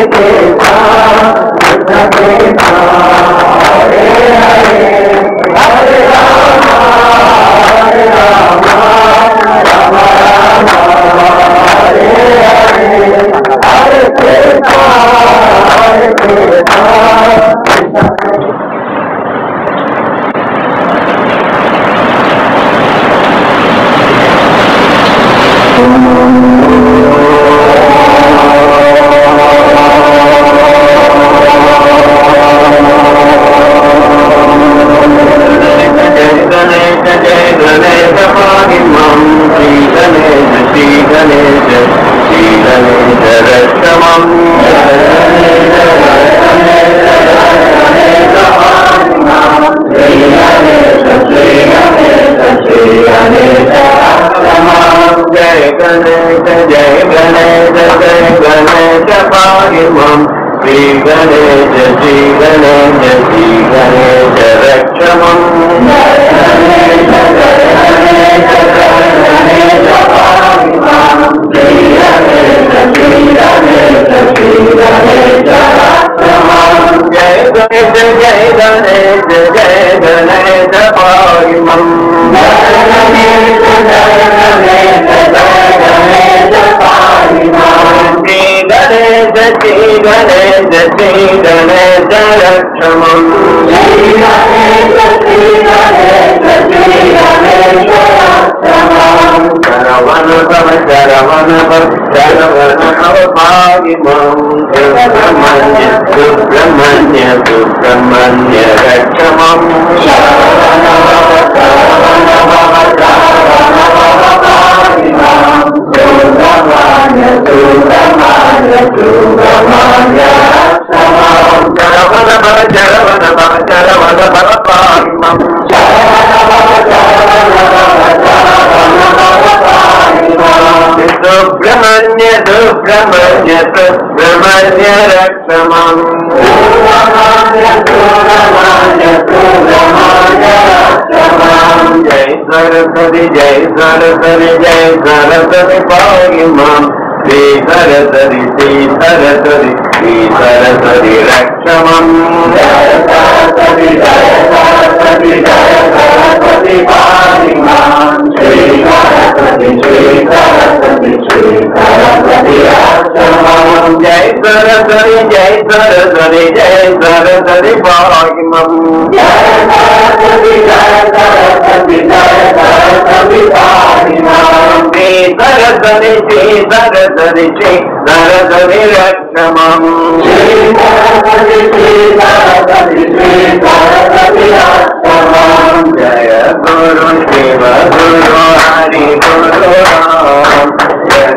जय जय सरस्वती जय सरस्वती पाहि मां श्री सरस्वती श्री सरस्वती श्री सरस्वती रक्षमम् जय सरस्वती जय सरस्वती जय सरस्वती पाहि मां श्री सरस्वती श्री सरस्वती श्री सरस्वती रक्षमम् जय सरस्वती जय सरस्वती जय सरस्वती पाहि मां श्री सरस्वती श्री सरस्वती श्री सरस्वती रक्षमम् जय गुरु शिव गुरु हरि गुरु राम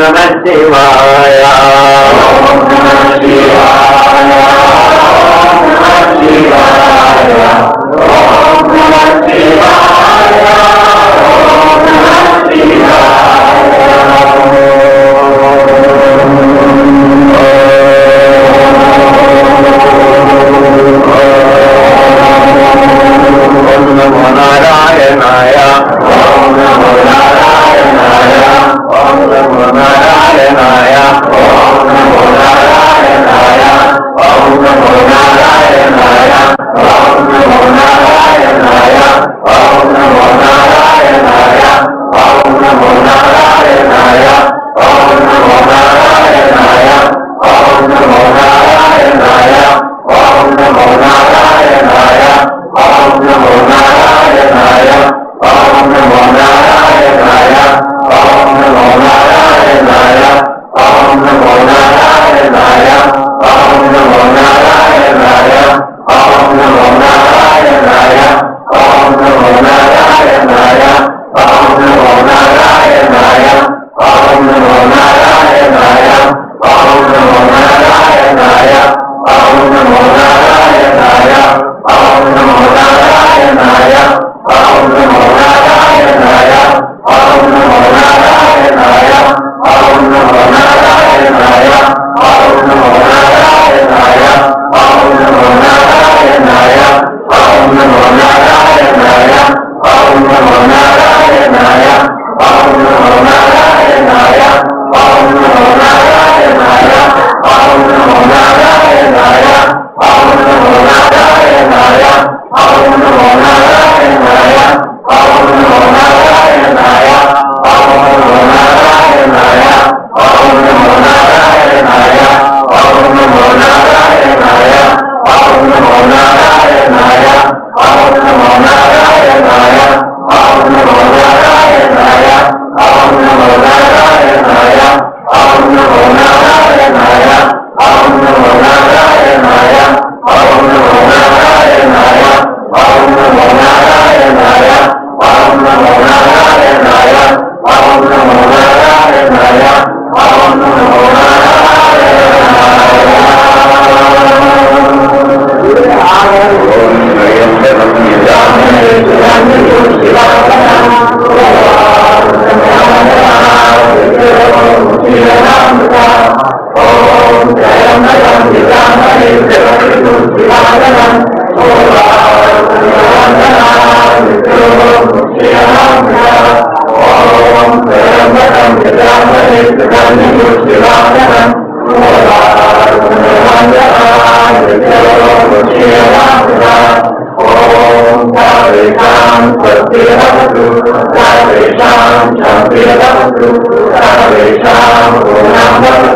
नमः शिवाय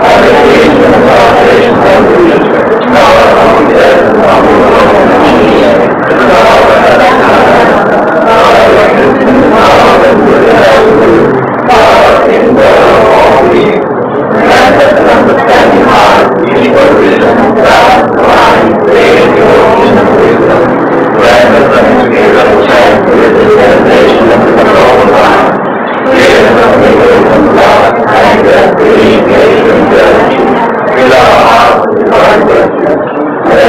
Not only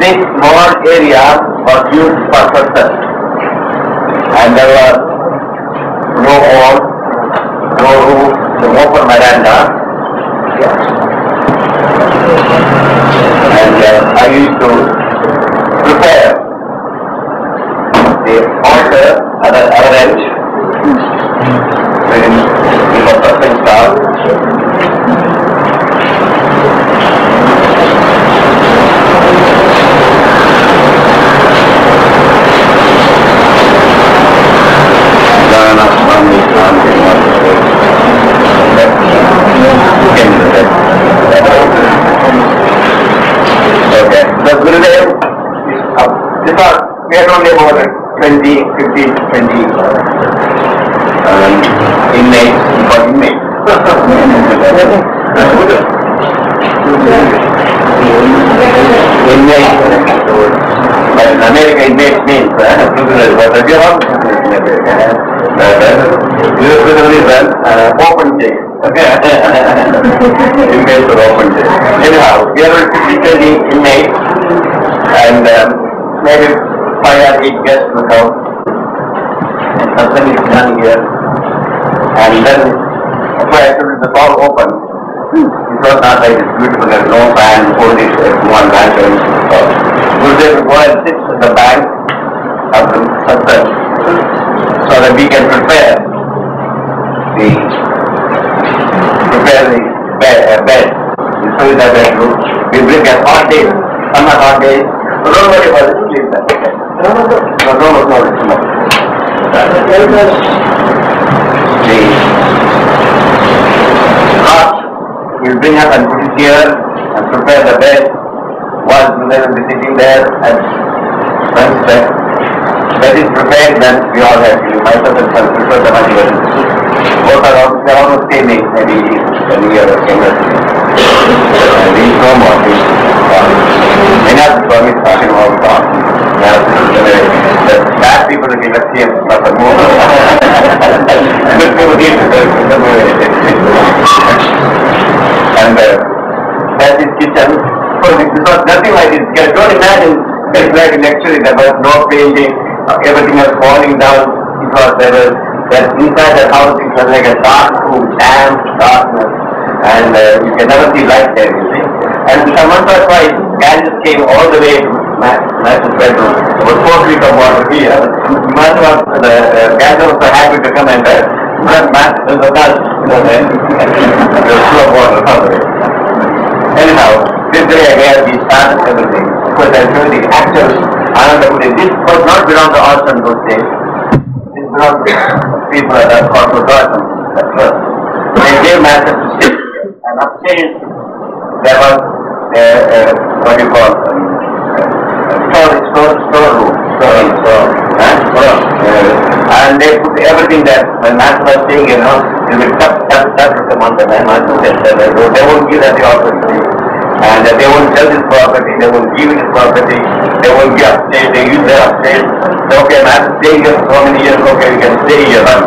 this small area was used for satsang. And there was no wall, no roof, no open veranda. And uh, I used to Gurudev will go and sit at the bank of the satsang so that we can prepare the prepare the bed, uh, bed. You the bedroom. We bring a hot day, summer hot day. So don't worry about it, sleep there. No, no, no, no, no, no, no. The cot will bring up and put it here and prepare the bed once they sitting there and once that, that is prepared, then we all have to. Myself and self the money. Both are almost, almost same age, maybe a year younger. And we know more. Many um, of the Swami started all gone. The bad people will be lucky and not the more. And the people need to And uh, that is kitchen. This was nothing like this. You don't imagine it's like actually there was no painting, uh, everything was falling down. because there was that inside the house it was like a dark room, damp darkness, and uh, you can never see light there. You see. And or twice, Ganges came all the way Master's bedroom. There was four feet of water here. Master was, the uh, was so happy to come and uh, but Master was not, you know, then there was full of water the. Anyhow, this day again we started everything. Because I told the actual Ananda Buddha, this was not belong to us in those days. This belongs to people that are called God at first. They gave master to sit and upstairs there was uh, uh, what do you call um, uh, store, store, store room, storage, store, huh? store. Uh, and they put everything there. When master was saying, you know, it will tough, tough to come on the man. Master said, they won't give that the opportunity. And uh, they won't sell this property, they won't give you this property, they won't give upstairs, they use their upstairs. So, okay, master staying here for so many years, okay, we can stay here, but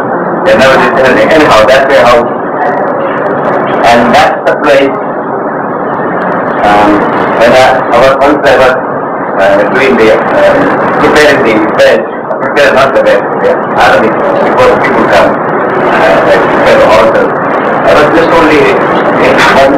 they never did anything. Anyhow, that's their house. And that's the place um, when I, I was once I was uh, doing the uh, preparing the bed, prepare not the bed, the Arabic before people come, uh, like prepare the altar. I was just only eight months,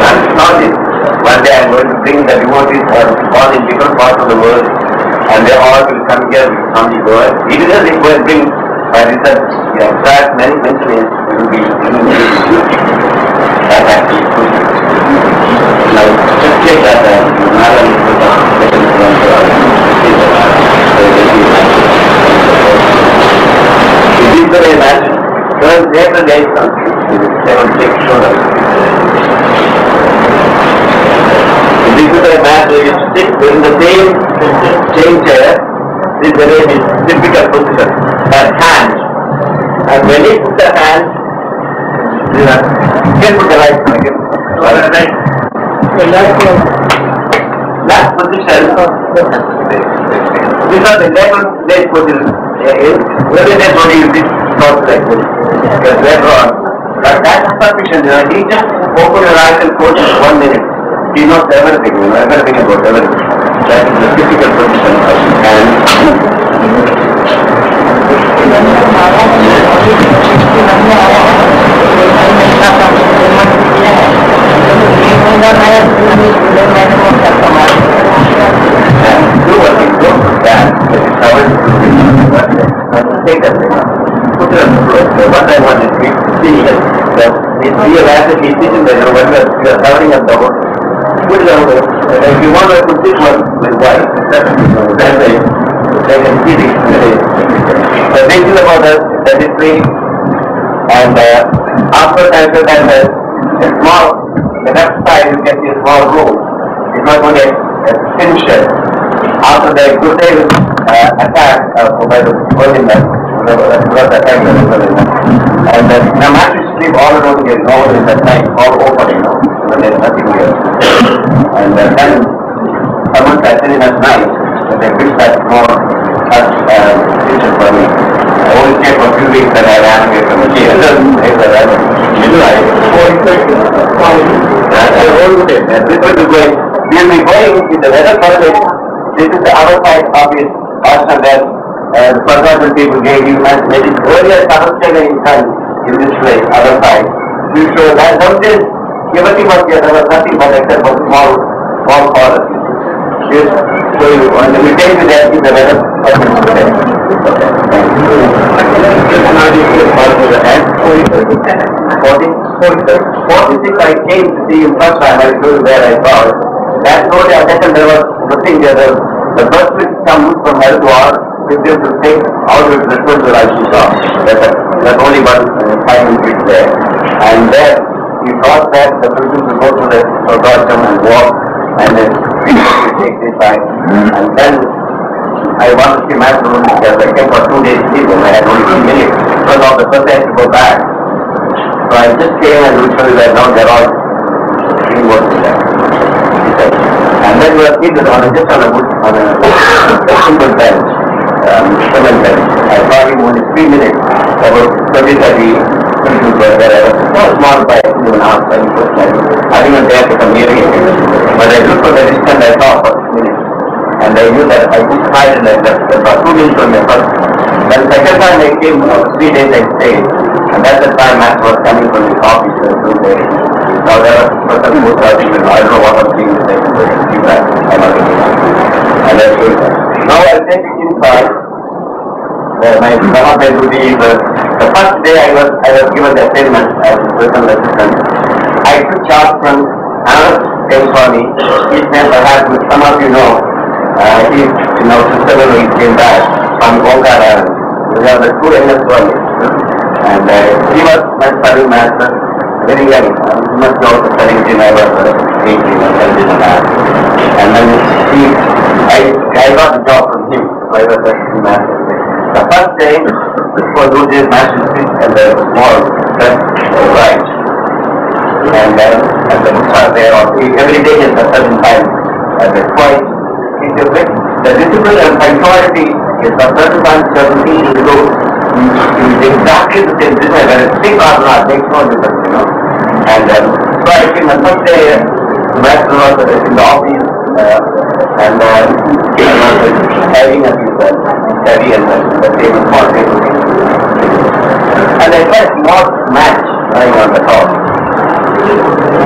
Not. One day I'm going to bring the devotees are born in different parts of the world and they all will come here with some world. He didn't go and bring, it's a, the exact many mentions will be, that just take that. See the, will. It is the something, seven, six shoulders. This is the matter, you sit in the same, this is the his typical position, that hand. And when he puts the hand, you know, can put the right uh, right. The. Position. These are the level leg position. That's what you did, not like this. Because later. But that's sufficient, you know, he just open your eyes and close it one minute. He knows everything, you know, everything about everything. That is the typical position of and do what you do for that, that is how it's take that thing, put it on the floor, so what I want is to see it, that it's real asset, he's sitting there, when you're, you're covering up the whole, it the, and if you want to this one with white, that's, they can see the, the thing is about is free, and, uh, after to time, uh, a small, the left you can see a small room, it's not a, a thin shed, after the day uh, attack uh, by the Berliner, because the of the. And the mattress sleep all around here, no one in that time, all open, you know, so there's nothing here. And uh, then someone said, it was nice, so they built that small hut, uh, kitchen for me. I only stayed for a few weeks and I ran away from it. Here, it's a rather, you know, I, I hold it, and this was going, we'll be going in the weather college, this is the other side of his hostel that uh, the people gave you and it earlier Sahastrana in time in this place, other side. We show that something, everything was here, there was nothing but except for small, small forest. Yes, so you, and we take to that in the you. You the part of the. Forty, forty-six. I came to see him first time, I you where I saw it. That road, I second there was nothing there. The, the bus which comes from Haridwar, if they to take out of the road that I saw. That, that only one uh, five minutes there. And there, you cross that, the pilgrims will go to the Sodasham and walk, and then take this time, and then I want to see my room because I came for two days sleep and I had only three minutes. Because of the first I had to go back. So I just came and literally that now they're all with that. He said. And then we were seated on just on a wood, on a simple bench, um. I him only three minutes, about twenty, thirty people were there. I was so small by even half, I was I didn't dare to come near him. But I looked for the distance I saw for minutes. And I knew that I could hide and I left. About two minutes from my first. Then second time I came, three days I stayed. And that's the time Matt was coming from his office and two days. Now there are who was I don't know what I'm seeing the second day. See that. I'm not getting that. And that's good. Now I'll take it inside. Uh, my my duty is uh, the first day I was I was given the assignment as personal assistant. I took charge from another Swami. His name perhaps some of you know. Uh, he, you know, sister he came back from Onkara. We are the two youngest Swami. And uh, he was my study master, very young. He must studying in I was uh, 18 or 17 and a half. And then he, I, I got a job from him. I was a master. The first day was Uji's national speech and the small press right. And then, and the books are there, or every day is a certain time, and it's quite, it's a bit, the discipline and punctuality is a certain time, certain things you. You exactly the same business, whether it's big or not, makes no difference, you know. And um, so I think the first day, the master was in the office, uh, and uh, having a uh, study and the, the table, small table. And I a small match lying on the top.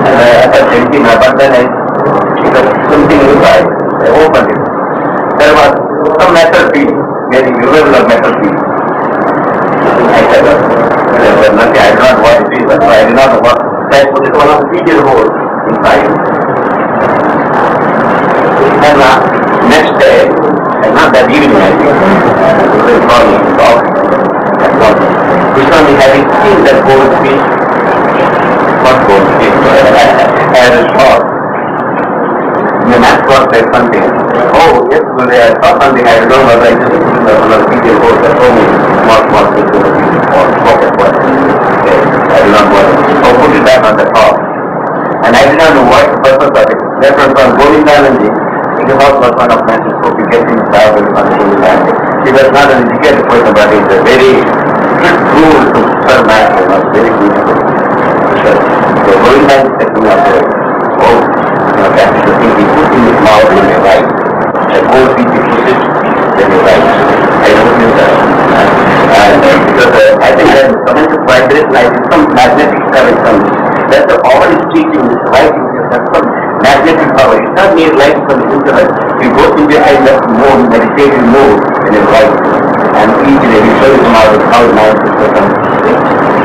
And I, I was thinking, but then I, it something inside. I opened it. There was some metal piece, very irregular metal piece. I said, uh, nothing, I did not know what it is, but I did not know what. So I put it one of the feature holes inside. And uh, next day, and not that evening, I think, uh, called talk. That's all. This one is having seen that gold piece, what gold piece, as a short. The man got said something. Oh, yes, well, I saw something, I don't know I just put it on a video board that told me small, small piece of or pocket what. I do not know. So put it back on the top. And I did not know what the purpose of it. Therefore, from down in the, it was one of my so we get him started on the Holy Land. He was not an educated person, but he's a very good rule to serve master, you know, very beautiful. So down is taking up there. Oh, you know, that's the thing he put in his mouth when he writes. The whole thing he puts it, then he writes. I don't use that. And I think that coming to vibration, I think some magnetic current. That's the power is teaching, is writing, that's some magnetic power. It's not mere light from the intellect. It go into the kind of mode, meditative mode, and it writes. And each day he shows him how, the mind is become.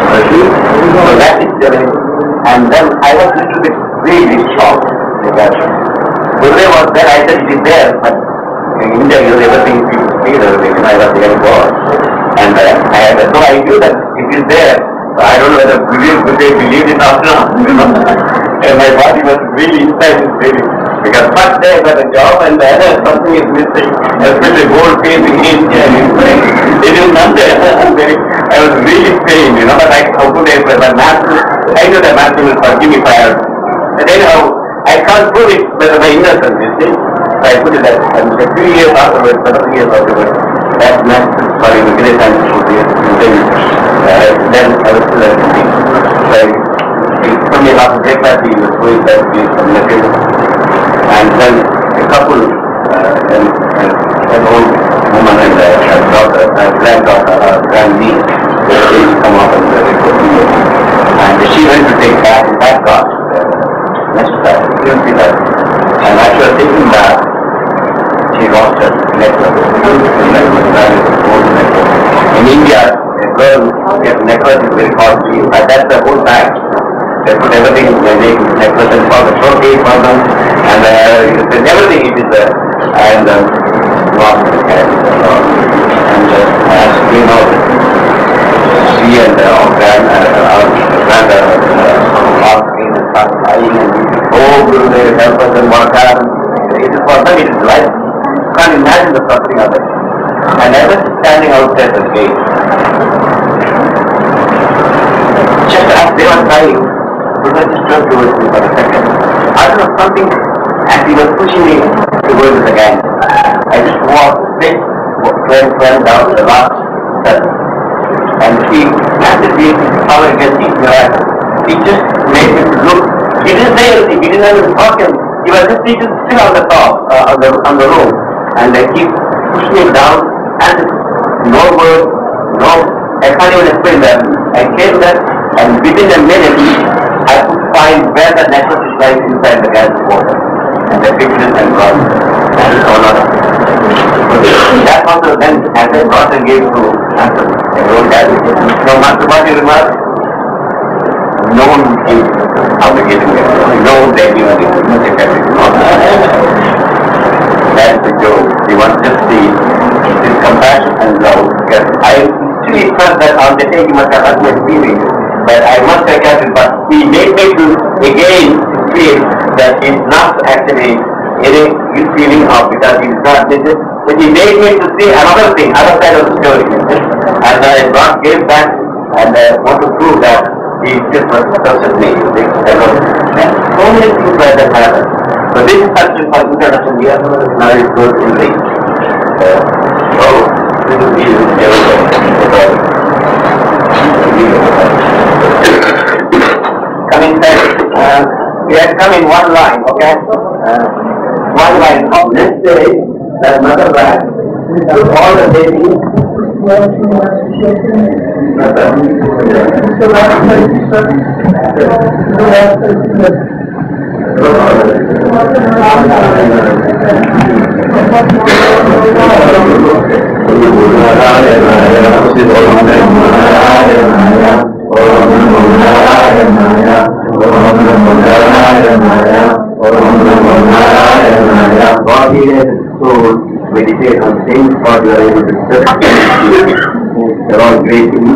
So that is the And then I was a little bit really shocked that. Gurudev was there, I said it is there, but in India, you know, everything people see, everything, I was there before. And uh, I had, so I knew that it is there. So I don't know whether Gurudev, Gurudev believed it or not, you know. And my body was really inside is really, because first day I got a job and then something is missing, especially gold face in India and inside. It is not there. I was really pained, you know, but I, how could I, but master, I knew that master will forgive me if I had. But anyhow, I can't prove it with my innocence, you see. So I put it that, and a few years afterwards, several years afterwards, that master, sorry, the great time to be, then, uh, then I was still at the sea. So I, he told me after breakfast, he was going back to his nephew. And then a couple, uh, and, and an old woman and a, daughter, a granddaughter, a grandniece, they come up and they put me in. And she went to take and that got, uh, time, you that. And as she was taking bath, she lost her necklace. The. In India, a girl gets necklace is very costly, but that's the whole bag. They put everything, they make necklace and for the showcase for them, and uh, everything it is there. And um, lost the cash. And uh, as we know, she and uh, our grand, uh, our grand, uh, lost and start crying and oh, Gurudev, help us and what happened. It is for them, it is life. Can't imagine the suffering of it. And I was standing outside the gate. Just as they were crying, Buddha just turned towards me for a second. I don't know, something, as he was pushing me towards the gang. I just walked straight, went, went down the last step. And he handed me how I these miracles. He just made me look. He didn't say anything, he didn't even talk him. He was just, he just sit on the top, uh, on the, on the room. And uh, keep pushing it down and no word, no, I can't even explain that. I came there and within a minute, I could find where the necklace is lying inside the gas water. And I picked it and brought it. That is all of it. That also then, as I brought and gave to Master, I. So Master Bhaji remarked, no one would give obligating them. No one they give it. The joke. He wants to see his compassion and love. Because I actually felt that on the day he must have had my feelings. But I must have kept it. But he made me to again feel that he's not actually any his feeling of because he's not this is but he made me to see another thing, other side of the story. and I brought gave back and I want to prove that he just was me. So many things like that happen. So this is a for introduction. We now it goes in the uh, oh, this is the Coming back, uh, we have come in one line, okay? Uh, one line. Let's say that mother all the is or you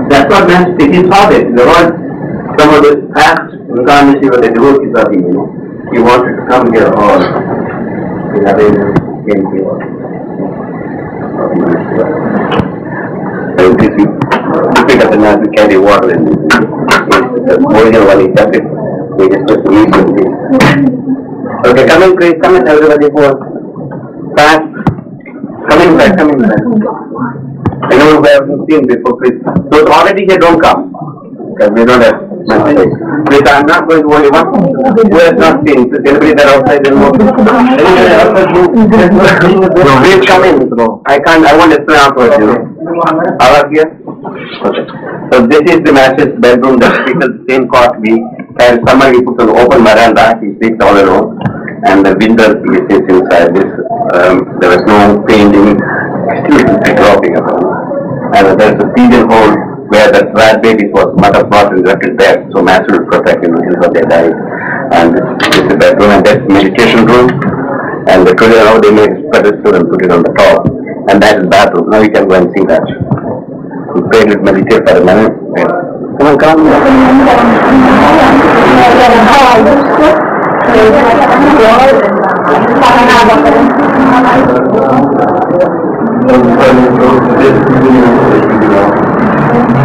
That's not meant to his hobbies. They're all some of the past incarnations of the devotees of him, you know. He wanted to come here all. He had a came here. Is difficult enough to carry water in this. The original one is separate. We just yeast in this. Okay, come in, please, come in, everybody, for fast. Coming back, coming back. I know we haven't seen before, please. Those already here don't come. Because we don't have. Please, I'm not going to worry one who has not seen. Please, anybody that outside outside who? No, please come in. I can't, I won't explain afterwards, you know. All you? Okay. So this is the master's bedroom, that the speaker, same cot we, and summer we put an open veranda, he sleeps all alone. And the winter he sits inside this, um, there was no painting, still dropping around. And there's a pigeon hole where the rat baby was, mother brought and left there, so master will protect, you until they die. And this is the bedroom, and that's meditation room. And the today now they made a pedestal and put it on the top. And that is bathroom, now you can go and see that. We pray to meditate for a minute. Come on, come. No,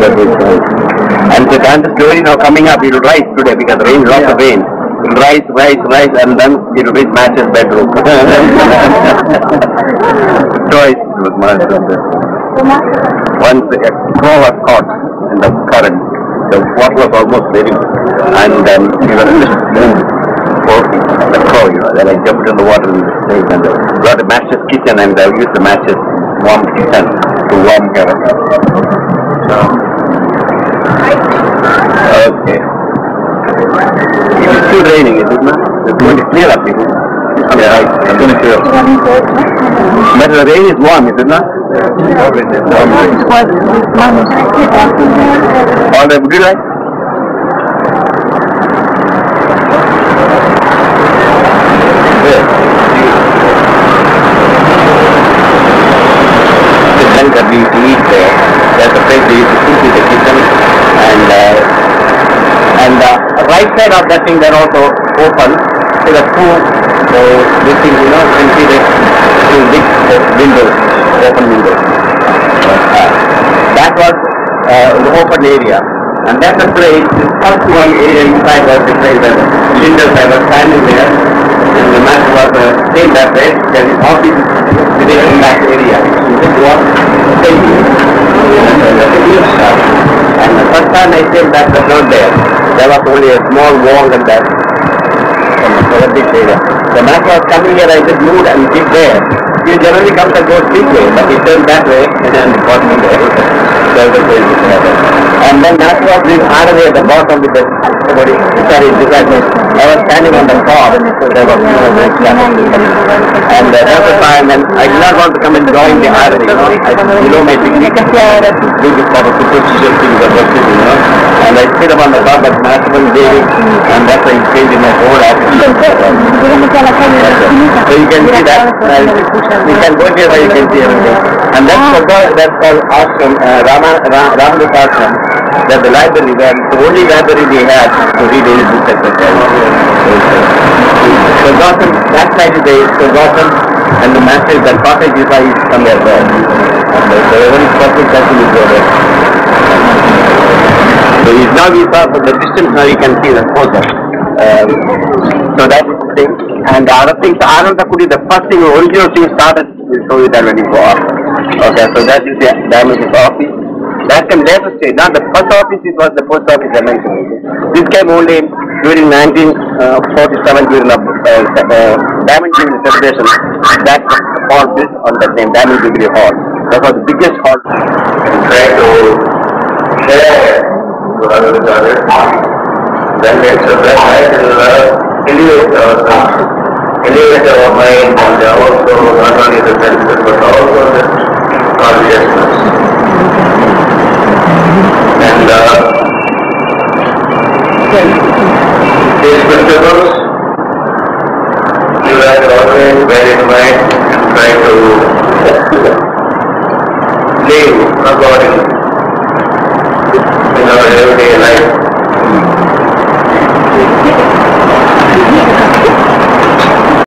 And the time the story now coming up, it will rise today because rain, lots of rain. It will rise, rise, rise, and then it will reach Match's bedroom. Twice it was Master. Once a crow was caught in the current, the water was almost very, and um, he was just moved for the crow, you know. Then I jumped in the water and saved and brought a match's kitchen and I used the matches warm kitchen to warm her. Okay. It is still raining, is it not? It's going to clear up, is it? Yeah, it's going to clear up. But the rain is warm, is it not? Warm. All right, would you like? Right side of that thing they're also open. So the two so this thing you know you can see the two big windows, open windows. That was uh, the open area. And that's the place, the first one area inside was the place where Linders I was standing there. And the man was uh, saying that way, there is office sitting in that area. This was the. And the first time I came back was not there. There was only a small wall and that. And the big area. The man was coming here, I just moved and sit there. He generally comes and goes this way, but he turned that way and then got me there. So the way. And then that was this other way at the bottom with the somebody sorry, beside me. I was standing on the top, so there was no way And uh, that was time and I did not want to come and join the other, you know. I, know my technique. Do this sort of superstitious things was you know. And I sit up on the top but maximum day and that's why it changed my whole attitude. So you can see that, uh, you can go here where you can see everything. And that's the called, that's called ashram, uh, Rama, Ra- Ramanuja ashram. That's the library where, the only library they have to read any book etc. So Gautam, that side is the so Gautam and the master that the cottage is somewhere there. And the, the perfect person is there. So he's now we saw from the distance now you can see the photo. Um, so that is the thing. And the other thing, so Ananda Kutir, the first thing, original thing started, we'll show you that when you go up. Okay, so that is the Diamond's office. That can later stage, not the first office, it was the post office I mentioned. This came only during 1947 during the uh, uh, Diamond Jubilee celebration. That hall built on the name Diamond Jubilee Hall. That was the biggest hall. Try to share to other with. Then it's a right uh, elevate ourselves, elevate our mind and also not only the senses but also the consciousness. And uh, these principles you have always bear in mind and try to live according in our everyday life.